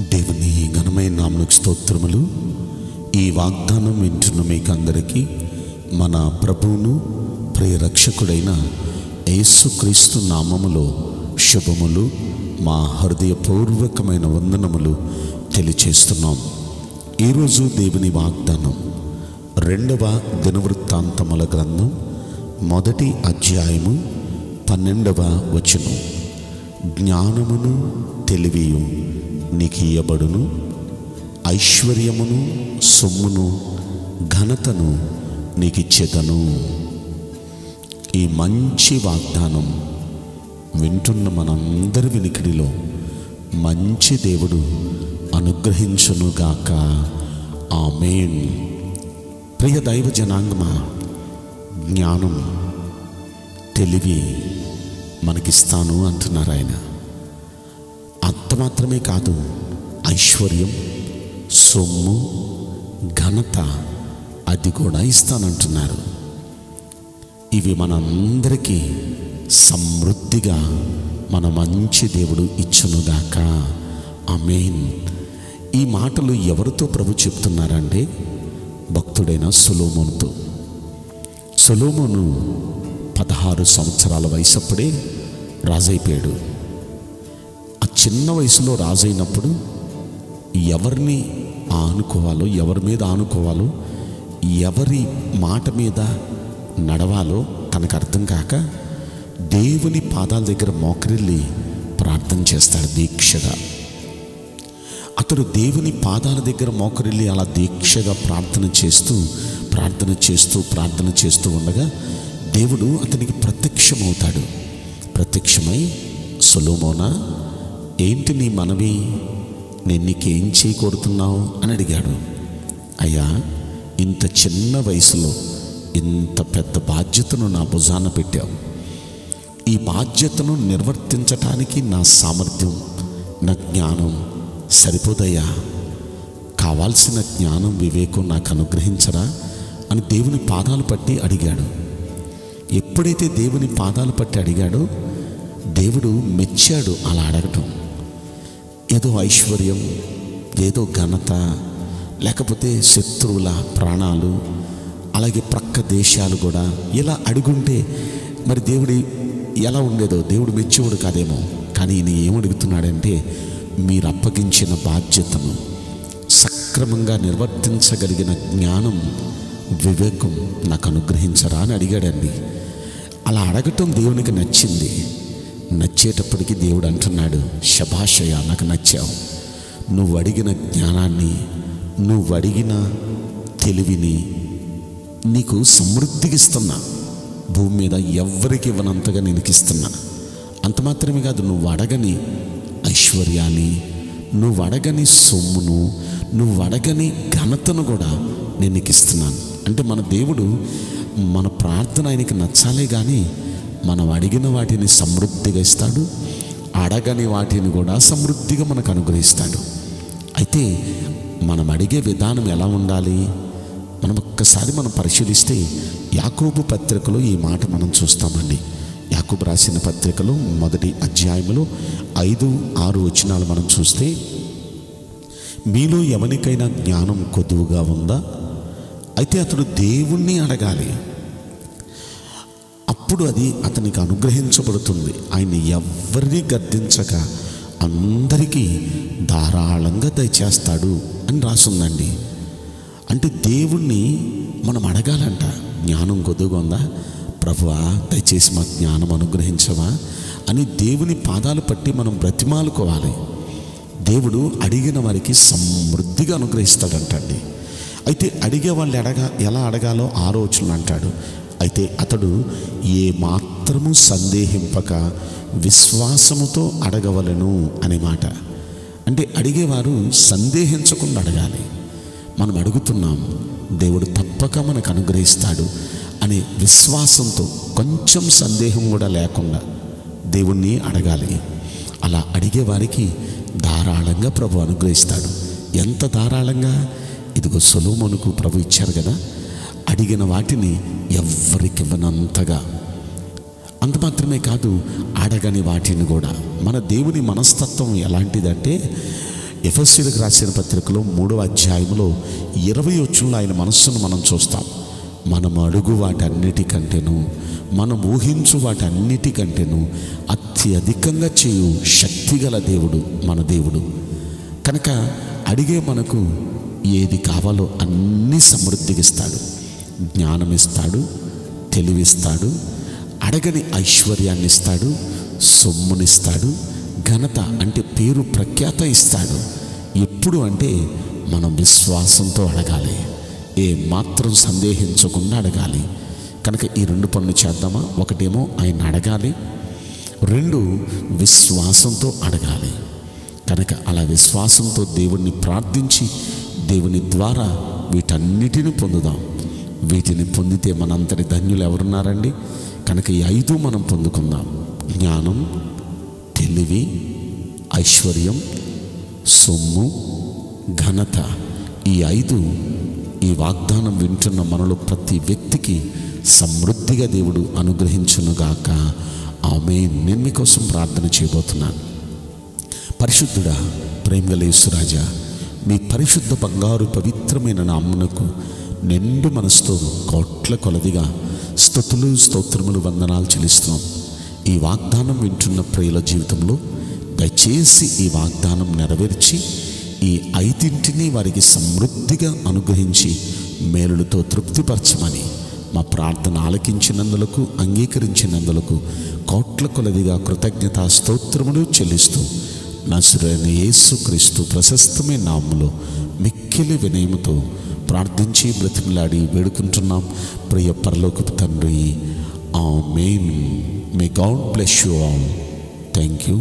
దేవుని ఘనమైన నామకు స్తోత్రములు. ఈ వాగ్దానం వింటున్న మీకు అందరికీ మన ప్రభువును ప్రియరక్షకుడైన యేసుక్రీస్తు నామములో శుభములు. మా హృదయపూర్వకమైన వందనములు తెలియచేస్తున్నాం. ఈరోజు దేవుని వాగ్దానం రెండవ దినవృత్తాంతముల గ్రంథం మొదటి అధ్యాయము పన్నెండవ వచనం. జ్ఞానమును తెలివియు నీకియబడును ఐశ్వర్యమును సొమ్మును ఘనతను నీకిచ్చేతను ఈ మంచి వాగ్దానం వింటున్న మనందరి వినికిడిలో మంచి దేవుడు అనుగ్రహించునుగాక. ఆమెన్. ప్రియ దైవ జనాంగమా జ్ఞానం తెలివి మనకిస్తాను అంటున్నారు ఆయన. అంత మాత్రమే కాదు ఐశ్వర్యం సొమ్ము ఘనత అది కూడా ఇస్తానంటున్నారు. ఇవి మనందరికీ సమృద్ధిగా మన మంచి దేవుడు ఇచ్చునుగాక. అమేన్ ఈ మాటలు ఎవరితో ప్రభు చెప్తున్నారంటే భక్తుడైన సులోమోనుతో. సొలోమును పదహారు సంవత్సరాల వయసప్పుడే రాజైపోయాడు. ఆ చిన్న వయసులో రాజైనప్పుడు ఎవరిని ఆనుకోవాలో ఎవరి మీద ఆనుకోవాలో ఎవరి మాట మీద నడవాలో తనకు అర్థం కాక దేవుని పాదాల దగ్గర మోకరిల్లి ప్రార్థన చేస్తాడు దీక్షగా. అతడు దేవుని పాదాల దగ్గర మోకరిల్లి అలా దీక్షగా ప్రార్థన చేస్తూ ప్రార్థన చేస్తూ ప్రార్థన చేస్తూ ఉండగా దేవుడు అతనికి ప్రత్యక్షమవుతాడు. ప్రత్యక్షమై సొలోమోనా ఏంటి నీ మనవి? నేను నీకేం చేయకూడుతున్నావు అని అడిగాడు. అయ్యా ఇంత చిన్న వయసులో ఇంత పెద్ద బాధ్యతను నా భుజాన పెట్టావు. ఈ బాధ్యతను నిర్వర్తించటానికి నా సామర్థ్యం నా జ్ఞానం సరిపోదయ్యా. కావాల్సిన జ్ఞానం వివేకం నాకు అనుగ్రహించరా అని దేవుని పాదాలు పట్టి అడిగాడు. ఎప్పుడైతే దేవుని పాదాలు పట్టి అడిగాడో దేవుడు మెచ్చాడు అలా అడగటం. ఏదో ఐశ్వర్యం ఏదో ఘనత లేకపోతే శత్రువుల ప్రాణాలు అలాగే ప్రక్క దేశాలు కూడా ఇలా అడుగుంటే మరి దేవుడి ఎలా ఉండేదో దేవుడు మెచ్చేవాడు కాదేమో. కానీ ఈయన ఏమడుగుతున్నాడంటే మీరు అప్పగించిన బాధ్యతను సక్రమంగా నిర్వర్తించగలిగిన జ్ఞానం వివేకం నాకు అనుగ్రహించరా అని అడిగాడండి. అలా అడగటం దేవునికి నచ్చింది. నచ్చేటప్పటికి దేవుడు అంటున్నాడు శభాషయ నాకు నచ్చావు. నువ్వు అడిగిన జ్ఞానాన్ని నువ్వు అడిగిన తెలివిని నీకు సమృద్ధికి ఇస్తున్నా భూమి మీద ఎవ్వరికి ఇవ్వనంతగా నేను ఇస్తున్నా అంత మాత్రమే కాదు నువ్వు అడగని ఐశ్వర్యాన్ని నువ్వు అడగని సొమ్మును నువ్వు అడగని ఘనతను కూడా నేను నీకు ఇస్తున్నాను అంటే మన దేవుడు మన ప్రార్థన ఆయనకి నచ్చాలే కానీ మనం అడిగిన వాటిని సమృద్ధిగా ఇస్తాడు అడగని వాటిని కూడా సమృద్ధిగా మనకు అనుగ్రహిస్తాడు. అయితే మనం అడిగే విధానం ఎలా ఉండాలి? మనం ఒక్కసారి మనం పరిశీలిస్తే యాకోబు పత్రికలో ఈ మాట మనం చూస్తామండి. యాకూబ్ రాసిన పత్రికలో మొదటి అధ్యాయములో ఐదు ఆరు వచనాలు మనం చూస్తే మీలో ఎవరికైనా జ్ఞానం కొద్దువుగా ఉందా? అయితే అతడు దేవుణ్ణి అడగాలి. అప్పుడు అది అతనికి అనుగ్రహించబడుతుంది. ఆయన ఎవరిని గద్దించక అందరికీ ధారాళంగా దయచేస్తాడు అని రాసుందండి. అంటే దేవుణ్ణి మనం అడగాలంట. జ్ఞానం కొద్దుగా ఉందా? ప్రభువా దయచేసి మా జ్ఞానం అనుగ్రహించవా? అని దేవుని పాదాలు పట్టి మనం బ్రతిమాలుకోవాలి. దేవుడు అడిగిన వారికి సమృద్ధిగా అనుగ్రహిస్తాడంటండి. అయితే అడిగే వాళ్ళు అడగా ఎలా అడగాలో ఆలోచనలు అంటాడు. అయితే అతడు ఏ మాత్రము సందేహింపక విశ్వాసముతో అడగవలను అనే మాట. అంటే అడిగేవారు సందేహించకుండా అడగాలి. మనం అడుగుతున్నాం దేవుడు తప్పక మనకు అనుగ్రహిస్తాడు. అనే విశ్వాసంతో కొంచెం సందేహం కూడా లేకుండా దేవుణ్ణి అడగాలి. అలా అడిగే వారికి ధారాళంగా ప్రభు అనుగ్రహిస్తాడు. ఎంత ధారాళంగా? ఇదిగో సొలోమోనుకు ప్రభు ఇచ్చారు కదా అడిగిన వాటిని ఎవరికివ్వనంతగా అంత మాత్రమే కాదు అడగని వాటిని కూడా. మన దేవుని మనస్తత్వం ఎలాంటిదంటే ఎఫ్ఎస్సీలకు రాసిన పత్రికలో మూడవ అధ్యాయంలో ఇరవై వచ్చుల్లో ఆయన మనస్సును మనం చూస్తాం. మనం అడుగు వాటన్నిటికంటేను మనం ఊహించు వాటన్నిటికంటేను అత్యధికంగా చేయు శక్తిగల దేవుడు మన దేవుడు. కనుక అడిగే మనకు ఏది కావాలో అన్నీ సమృద్ధిగా ఇస్తాడు జ్ఞానం ఇస్తాడు తెలివిస్తాడు అడగని ఐశ్వర్యాన్ని ఇస్తాడు సొమ్మునిస్తాడు ఘనత అంటే పేరు ప్రఖ్యాత ఇస్తాడు. ఎప్పుడు అంటే మనం విశ్వాసంతో అడగాలి. ఏ మాత్రం సందేహించకుండా అడగాలి. కనుక ఈ రెండు పనులు చేద్దామా? ఒకటేమో ఆయన అడగాలి. రెండు విశ్వాసంతో అడగాలి. కనుక అలా విశ్వాసంతో దేవుణ్ణి ప్రార్థించి దేవుని ద్వారా వీటన్నిటిని పొందుదాం. వీటిని పొందితే మనంతటి ధన్యులు ఎవరున్నారండి? కనుక ఈ ఐదు మనం పొందుకుందాం. జ్ఞానం తెలివి ఐశ్వర్యం సొమ్ము ఘనత. ఈ ఐదు ఈ వాగ్దానం వింటున్న మనలో ప్రతి వ్యక్తికి సమృద్ధిగా దేవుడు అనుగ్రహించునుగాక. ఆమె నేను మీకోసం ప్రార్థన చేయబోతున్నాను. పరిశుద్ధుడా ప్రేమగలేసురాజా మీ పరిశుద్ధ బంగారు పవిత్రమైన నామ్మునకు నిండు మనసుతో కోట్ల కొలదిగా స్థుతులు స్తోత్రములు వందనాలు చెల్లిస్తున్నాం. ఈ వాగ్దానం వింటున్న ప్రియుల జీవితంలో దయచేసి ఈ వాగ్దానం నెరవేర్చి ఈ ఐదింటిని వారికి సమృద్ధిగా అనుగ్రహించి మేలులతో తృప్తిపరచమని మా ప్రార్థన ఆలకించినందులకు అంగీకరించినందులకు కోట్ల కొలదిగా కృతజ్ఞతా స్తోత్రములు చెల్లిస్తూ నసురైన యేసుక్రీస్తు ప్రశస్తమైన నామములో మిక్కిలి వినయముతో ప్రార్థించి బ్రతిమలాడి వేడుకుంటున్నాం. ప్రియ పరలోకపు తండ్రి amen may God bless you all thank you